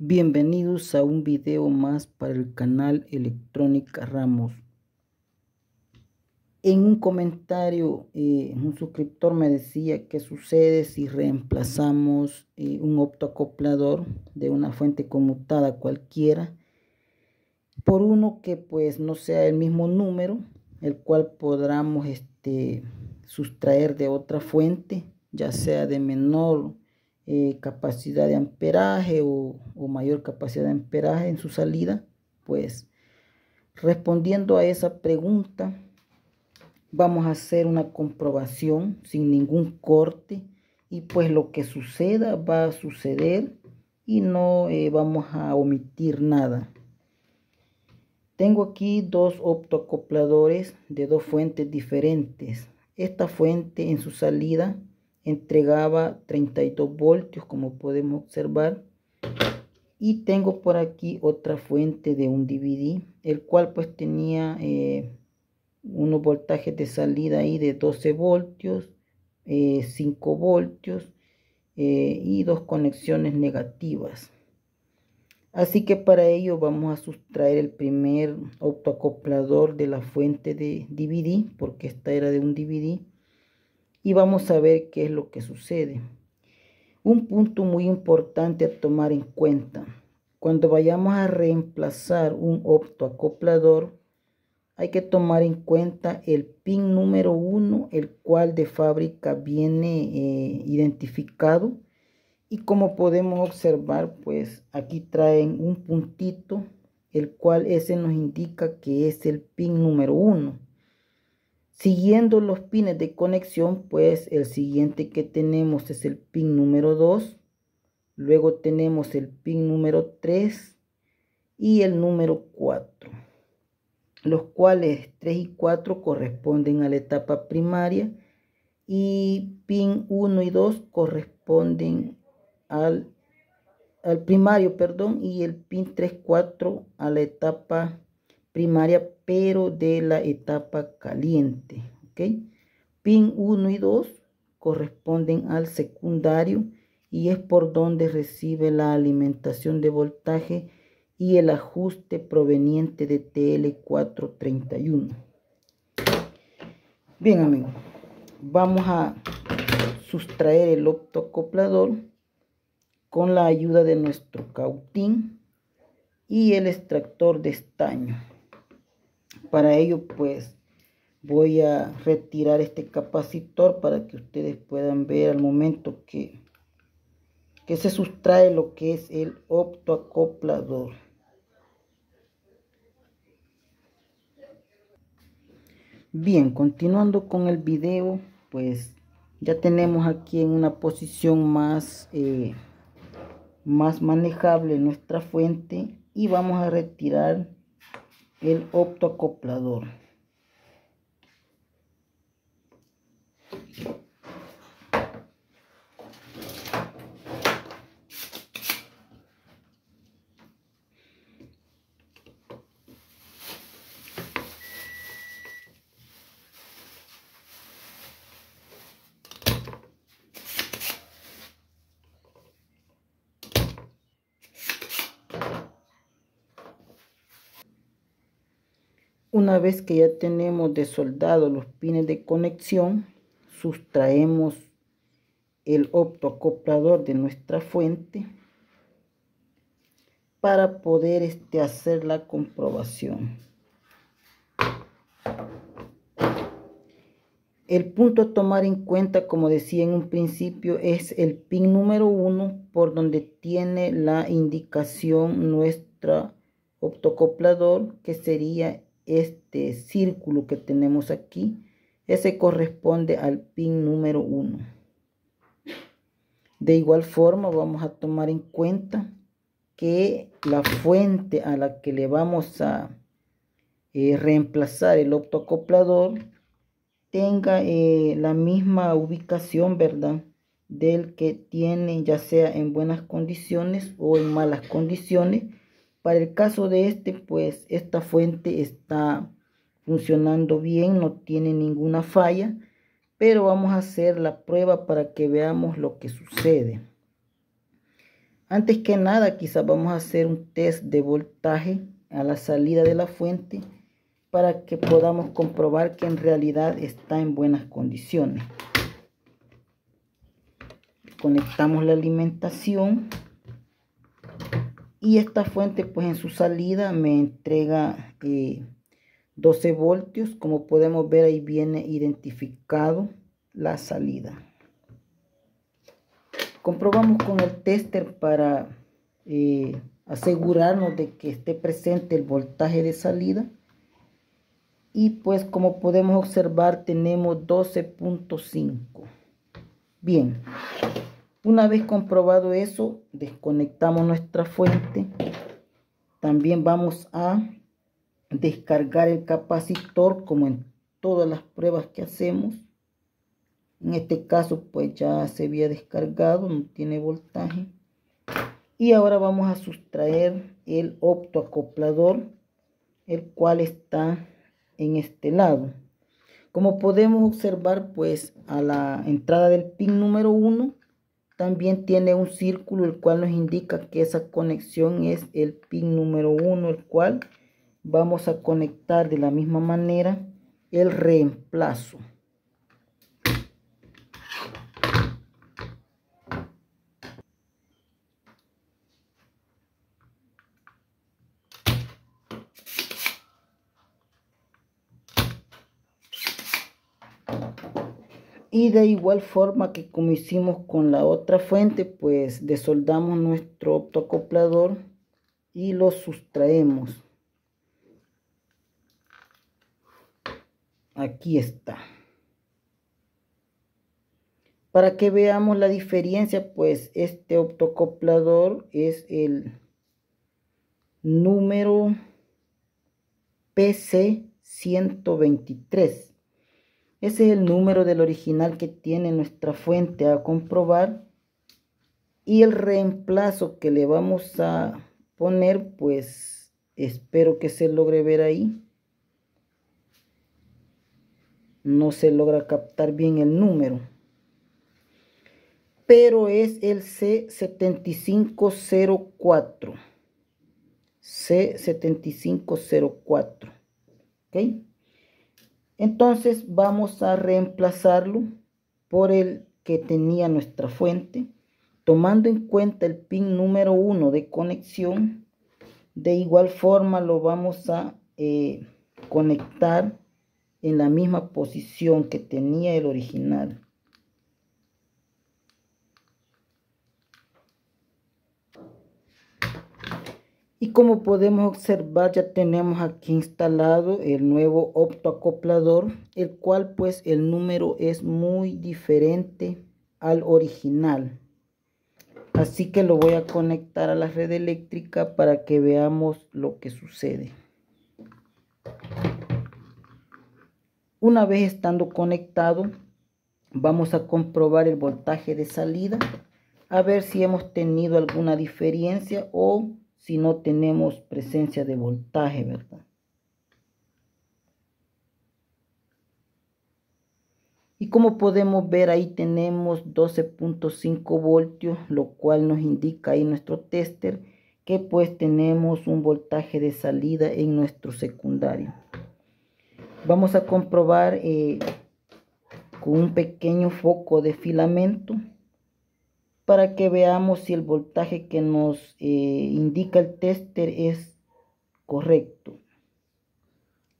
Bienvenidos a un video más para el canal Electrónica Ramos. En un comentario, eh, un suscriptor me decía qué sucede si reemplazamos eh, un optoacoplador de una fuente conmutada cualquiera por uno que pues no sea el mismo número, el cual podamos este, sustraer de otra fuente, ya sea de menor eh, capacidad de amperaje o, mayor capacidad de amperaje en su salida, pues respondiendo a esa pregunta, vamos a hacer una comprobación sin ningún corte y pues lo que suceda va a suceder y no eh, vamos a omitir nada. Tengo aquí dos optoacopladores de dos fuentes diferentes. Esta fuente en su salida entregaba 32 voltios como podemos observar. Y tengo por aquí otra fuente de un DVD el cual pues tenía eh, unos voltajes de salida ahí de 12 voltios 5 eh, voltios eh, y dos conexiones negativas. Así que para ello vamos a sustraer el primer autoacoplador de la fuente de DVD porque esta era de un DVD y vamos a ver qué es lo que sucede. Un punto muy importante a tomar en cuenta. Cuando vayamos a reemplazar un optoacoplador, hay que tomar en cuenta el pin número 1, el cual de fábrica viene eh, identificado. Y como podemos observar, pues aquí traen un puntito, el cual ese nos indica que es el pin número 1. Siguiendo los pines de conexión, pues el siguiente que tenemos es el pin número 2. Luego tenemos el pin número 3 y el número 4. Los cuales 3 y 4 corresponden a la etapa primaria y pin 1 y 2 corresponden al, al primario, perdón, y el pin 3, 4 a la etapa primaria, pero de la etapa caliente. ¿ok? Pin 1 y 2 corresponden al secundario y es por donde recibe la alimentación de voltaje y el ajuste proveniente de TL431. Bien amigos, vamos a sustraer el optoacoplador con la ayuda de nuestro cautín y el extractor de estaño. Para ello, pues, voy a retirar este capacitor para que ustedes puedan ver al momento que, que se sustrae lo que es el optoacoplador. Bien, continuando con el video, pues ya tenemos aquí en una posición más, eh, más manejable nuestra fuente y vamos a retirar el optoacoplador. Una vez que ya tenemos desoldados los pines de conexión, sustraemos el optoacoplador de nuestra fuente para poder este, hacer la comprobación. El punto a tomar en cuenta, como decía en un principio, es el pin número 1 por donde tiene la indicación nuestra optocoplador que sería este círculo que tenemos aquí, ese corresponde al pin número 1. De igual forma vamos a tomar en cuenta que la fuente a la que le vamos a eh, reemplazar el optoacoplador tenga eh, la misma ubicación, ¿verdad? Del que tiene ya sea en buenas condiciones o en malas condiciones para el caso de este, pues esta fuente está funcionando bien, no tiene ninguna falla, pero vamos a hacer la prueba para que veamos lo que sucede. Antes que nada, quizás vamos a hacer un test de voltaje a la salida de la fuente para que podamos comprobar que en realidad está en buenas condiciones. Conectamos la alimentación y esta fuente pues en su salida me entrega 12 eh, voltios. Como podemos ver ahí viene identificado la salida. Comprobamos con el tester para eh, asegurarnos de que esté presente el voltaje de salida. Y pues como podemos observar tenemos 12.5. Bien, una vez comprobado eso, desconectamos nuestra fuente. También vamos a descargar el capacitor como en todas las pruebas que hacemos. En este caso pues ya se había descargado, no tiene voltaje. Y ahora vamos a sustraer el optoacoplador, el cual está en este lado. Como podemos observar pues a la entrada del pin número 1 también tiene un círculo el cual nos indica que esa conexión es el pin número 1 el cual vamos a conectar de la misma manera el reemplazo. Y de igual forma que como hicimos con la otra fuente, pues desoldamos nuestro optoacoplador y lo sustraemos. Aquí está. Para que veamos la diferencia, pues este optoacoplador es el número PC123. Ese es el número del original que tiene nuestra fuente a comprobar. Y el reemplazo que le vamos a poner, pues espero que se logre ver ahí. No se logra captar bien el número. Pero es el C7504. C7504. ¿Ok? Entonces vamos a reemplazarlo por el que tenía nuestra fuente, tomando en cuenta el pin número 1 de conexión. De igual forma lo vamos a eh, conectar en la misma posición que tenía el original. Y como podemos observar ya tenemos aquí instalado el nuevo optoacoplador, el cual pues el número es muy diferente al original. Así que lo voy a conectar a la red eléctrica para que veamos lo que sucede. Una vez estando conectado, vamos a comprobar el voltaje de salida, a ver si hemos tenido alguna diferencia o si no tenemos presencia de voltaje, ¿verdad? Y como podemos ver ahí tenemos 12.5 voltios, lo cual nos indica ahí nuestro tester que pues tenemos un voltaje de salida en nuestro secundario. Vamos a comprobar eh, con un pequeño foco de filamento para que veamos si el voltaje que nos eh, indica el tester es correcto.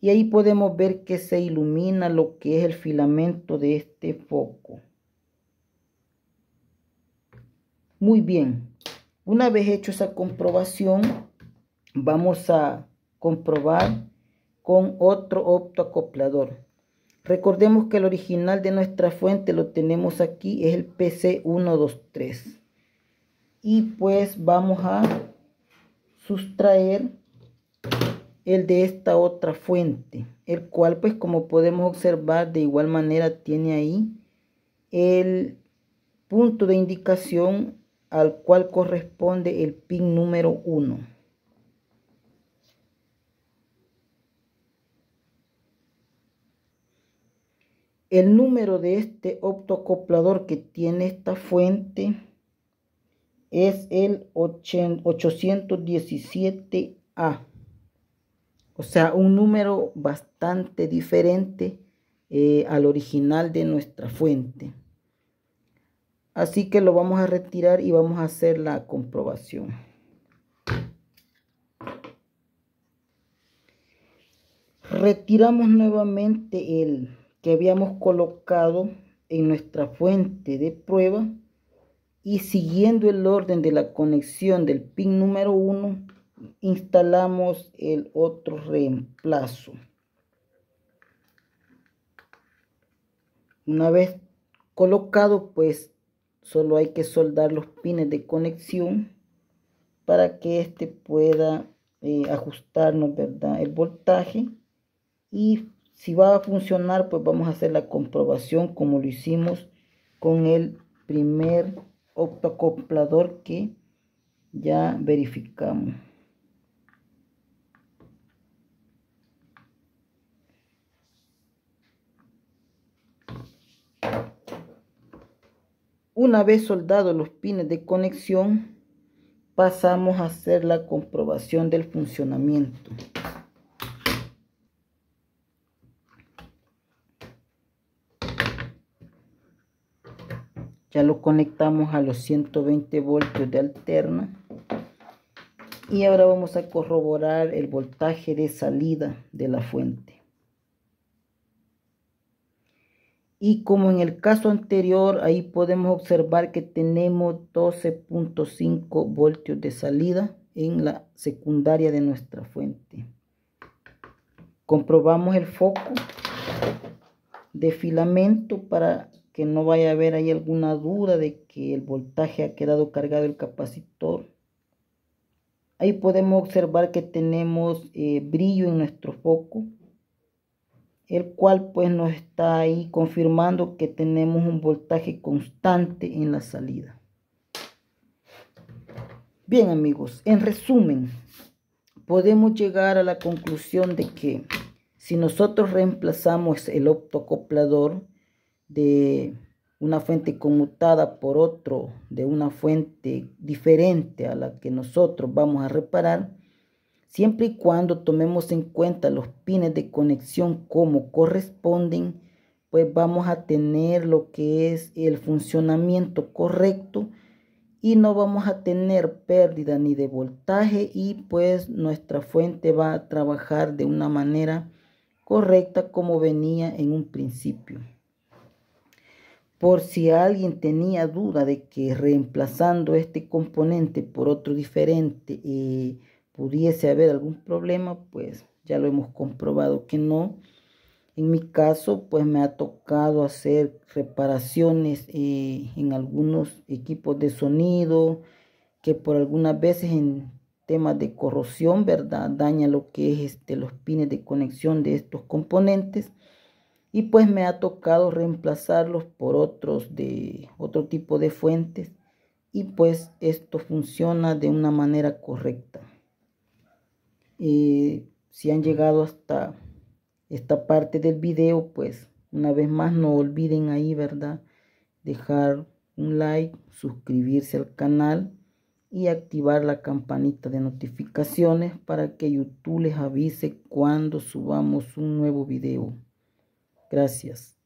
Y ahí podemos ver que se ilumina lo que es el filamento de este foco. Muy bien. Una vez hecho esa comprobación, vamos a comprobar con otro optoacoplador. Recordemos que el original de nuestra fuente lo tenemos aquí, es el PC123. Y pues vamos a sustraer el de esta otra fuente, el cual pues como podemos observar de igual manera tiene ahí el punto de indicación al cual corresponde el pin número 1. El número de este optoacoplador que tiene esta fuente es el 817A. O sea, un número bastante diferente eh, al original de nuestra fuente. Así que lo vamos a retirar y vamos a hacer la comprobación. Retiramos nuevamente el que habíamos colocado en nuestra fuente de prueba y siguiendo el orden de la conexión del pin número 1 instalamos el otro reemplazo. Una vez colocado, pues solo hay que soldar los pines de conexión para que éste pueda eh, ajustarnos el voltaje y si va a funcionar pues vamos a hacer la comprobación como lo hicimos con el primer octacoplador que ya verificamos Una vez soldados los pines de conexión, pasamos a hacer la comprobación del funcionamiento. Ya lo conectamos a los 120 voltios de alterna. Y ahora vamos a corroborar el voltaje de salida de la fuente. Y como en el caso anterior, ahí podemos observar que tenemos 12.5 voltios de salida en la secundaria de nuestra fuente. Comprobamos el foco de filamento para que no vaya a haber ahí alguna duda de que el voltaje ha quedado cargado el capacitor. Ahí podemos observar que tenemos eh, brillo en nuestro foco el cual pues nos está ahí confirmando que tenemos un voltaje constante en la salida. Bien amigos, en resumen, podemos llegar a la conclusión de que si nosotros reemplazamos el optocoplador de una fuente conmutada por otro de una fuente diferente a la que nosotros vamos a reparar, siempre y cuando tomemos en cuenta los pines de conexión como corresponden, pues vamos a tener lo que es el funcionamiento correcto y no vamos a tener pérdida ni de voltaje y pues nuestra fuente va a trabajar de una manera correcta como venía en un principio. Por si alguien tenía duda de que reemplazando este componente por otro diferente, eh, pudiese haber algún problema, pues ya lo hemos comprobado que no. En mi caso, pues me ha tocado hacer reparaciones eh, en algunos equipos de sonido que por algunas veces en temas de corrosión, ¿verdad? Daña lo que es este, los pines de conexión de estos componentes. Y pues me ha tocado reemplazarlos por otros de otro tipo de fuentes. Y pues esto funciona de una manera correcta. Y si han llegado hasta esta parte del video, pues una vez más no olviden ahí, ¿verdad? Dejar un like, suscribirse al canal y activar la campanita de notificaciones para que YouTube les avise cuando subamos un nuevo video. Gracias.